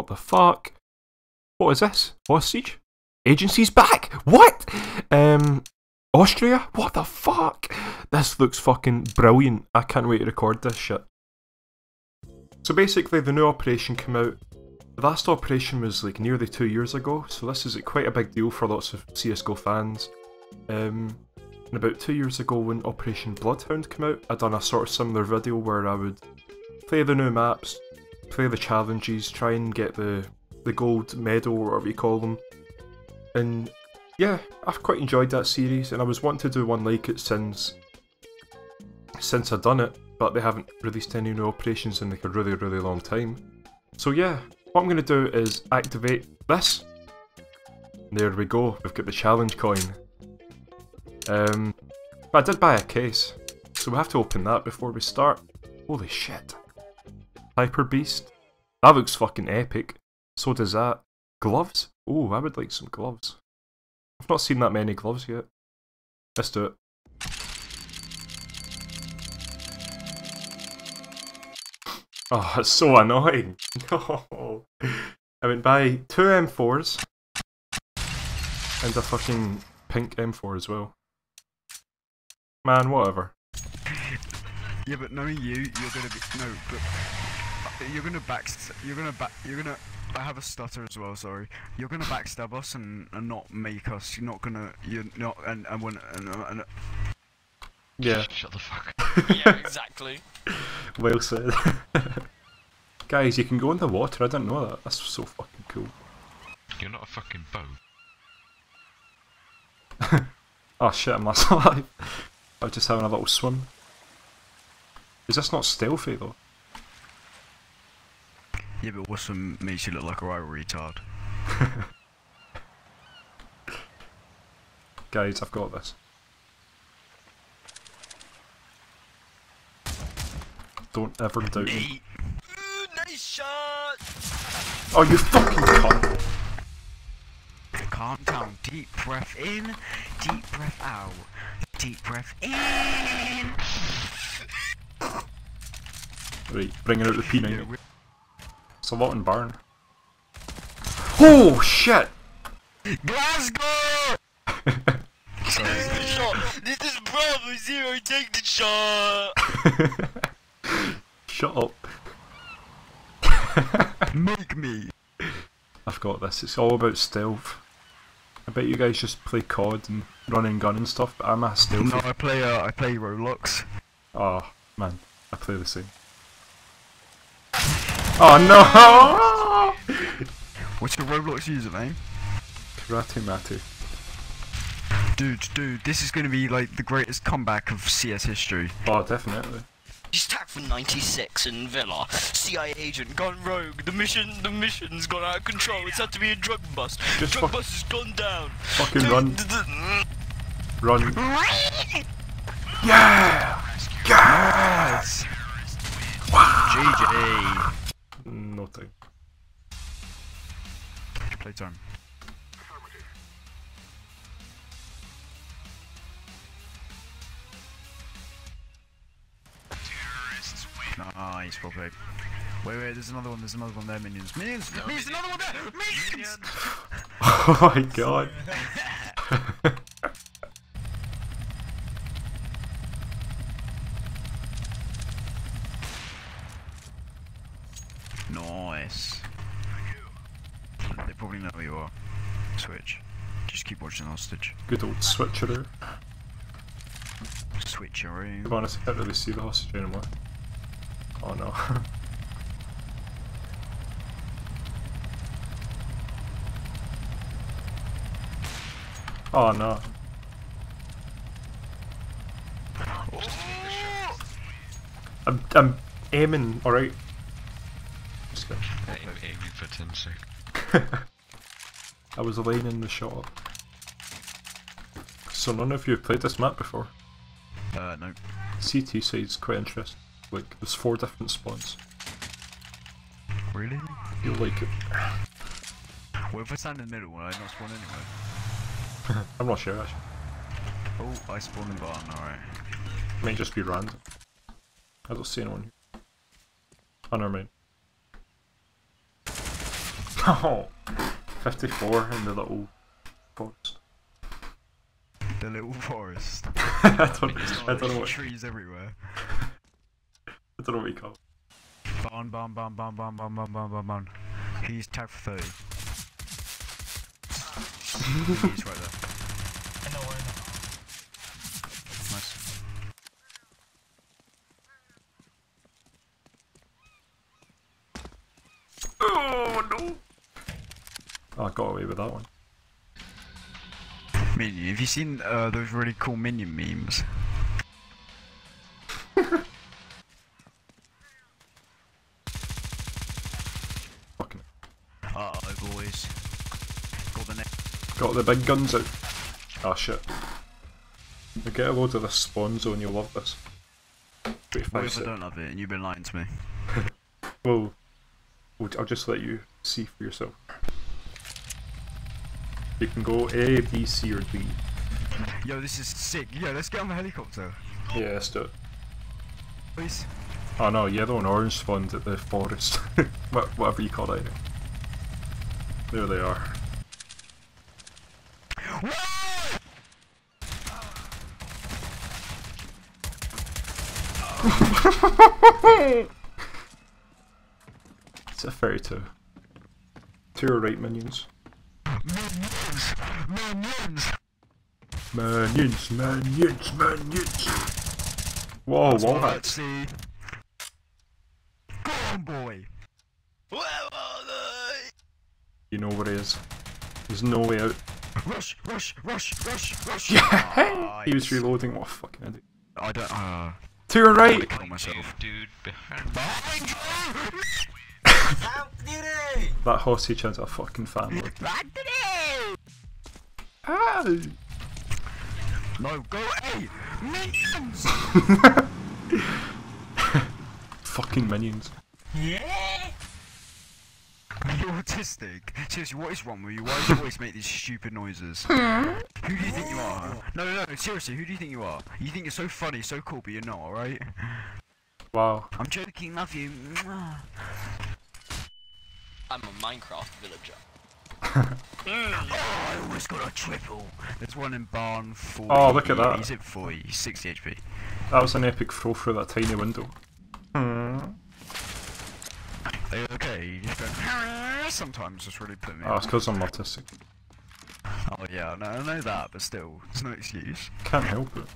What the fuck? What is this? Hostage? Agency's back! What? Um, Austria? What the fuck? This looks fucking brilliant. I can't wait to record this shit. So basically, the new operation came out. The last operation was like nearly two years ago, so this is quite a big deal for lots of CSGO fans. Um, and about two years ago, when Operation Bloodhound came out, I'd done a sort of similar video where I would play the new maps, play the challenges, try and get the the gold medal or whatever you call them. And yeah, I've quite enjoyed that series, and I was wanting to do one like it since since I'd done it, but they haven't released any new operations in like a really really long time. So yeah, what I'm gonna do is activate this. There we go. We've got the challenge coin. Um, but I did buy a case, so we have to open that before we start. Holy shit. Hyper Beast. That looks fucking epic. So does that. Gloves? Oh, I would like some gloves. I've not seen that many gloves yet. Let's do it. Oh, it's so annoying. No. I went buy two M4s and a fucking pink M4 as well. Man, whatever. Yeah, but knowing you, you're gonna be no, but you're gonna back, you're gonna back, you're gonna. I have a stutter as well. Sorry, you're gonna backstab us and, and not make us. You're not gonna. You're not and and when and, and Yeah, Shut the fuck. yeah, exactly. well said. Guys, you can go in the water, I didn't know that. That's so fucking cool. You're not a fucking boat. Oh shit, I'm not alive. I was just having a little swim. Is this not stealthy though? Yeah, but what's some makes you look like a right retard? Guys, I've got this. Don't ever doubt me. Ooh, nice shot! Oh, you fucking cunt! Calm down. Deep breath in. Deep breath out. Deep breath in. Right, bringing out the P90. It's a lot in Barn. Oh shit! Glasgow. Take the shot! This is Bravo Zero, take the shot! Shut up. Make me. I've got this. It's all about stealth. I bet you guys just play COD and run and gun and stuff, but I'm a stealthy. No, I play. Uh, I play Roblox. Oh, man. I play the same. Oh no! What's your Roblox username? Karate Matu. Dude, dude, this is gonna be like the greatest comeback of CS history. Oh, definitely. He's tagged for 96 in Villa. CIA agent gone rogue. The mission, the mission's gone out of control. It's had to be a drug bust. Just drug fuck- bust has gone down. Fucking run. Mm. Run. Yeah! Yes. Wow. GG. No time. Playtime. Nice, well played. Wait, wait, there's another one, there's another one there, minions. Minions! Minions, another one there! Minions! Oh my god. Nice. They probably know who you are. Switch. Just keep watching hostage. Good old switcheroo. Switch your To room. be honest, I can't really see the hostage anymore. Oh no. oh no. Oh. I'm, I'm aiming, alright. Aim, aiming for 10 seconds. I was lining the shot. So none of you have played this map before. Uh, no. CT side's quite interesting. Like, there's four different spawns. Really? You'll like it. Well, if I stand in the middle, will I not spawn anywhere? I'm not sure actually. Oh, I spawned in barn, alright. May just be random. I don't see anyone here. Oh, never mind. Oh, 54 in the little forest. The little forest. I don't, I don't know what trees everywhere. I don't know what you call. it. Barn, barn, barn, barn, barn, barn, barn, barn, barn, barn. He's tagged for 30. He's right there. I know, I know. Nice. Oh, I got away with that one. Minion, have you seen uh, those really cool Minion memes? Fucking Uh oh, boys. Got the got the big guns out. Ah shit. We get a load of the spawn zone, you'll love this. What if I don't love it and you've been lying to me? We'll- I'll just let you see for yourself. You can go A, B, C, or D. Yo, this is sick. Yo, let's get on the helicopter. Yeah, let's do it. Please. Oh no, yellow and orange spawned at the forest. Wha- Whatever you call it. There they are. It's a fairy tale. To your right, minions. Minions! Minions! Minions, minions, minions! Whoa, That's what walnut. Let's see. Go on, boy! Where are they? You know where he is. There's no way out. Rush, rush, rush, rush, rush! Yeah! he was reloading. What a fucking idiot. I don't. Uh, To your I right! kill myself. Dude behind Behind you! That hostage has a fucking family. Anthony! Ah! No, go A! Minions! fucking minions. Are you autistic? Seriously, what is wrong with you? Why do you always make these stupid noises? who do you think you are? No, no, no, seriously, who do you think you are? You think you're so funny, so cool, but you're not, alright? Wow. I'm joking, love you. I'm a Minecraft villager. Oh, I almost got a triple. There's one in barn 40. Oh, look at that. He's at 40, he's 60 HP. That was an epic throw through that tiny window. Hmm. Are you okay? You just going, sometimes just really put me Oh, off. it's because I'm autistic. Oh yeah, no, I know that, but still, it's no excuse. Can't help it.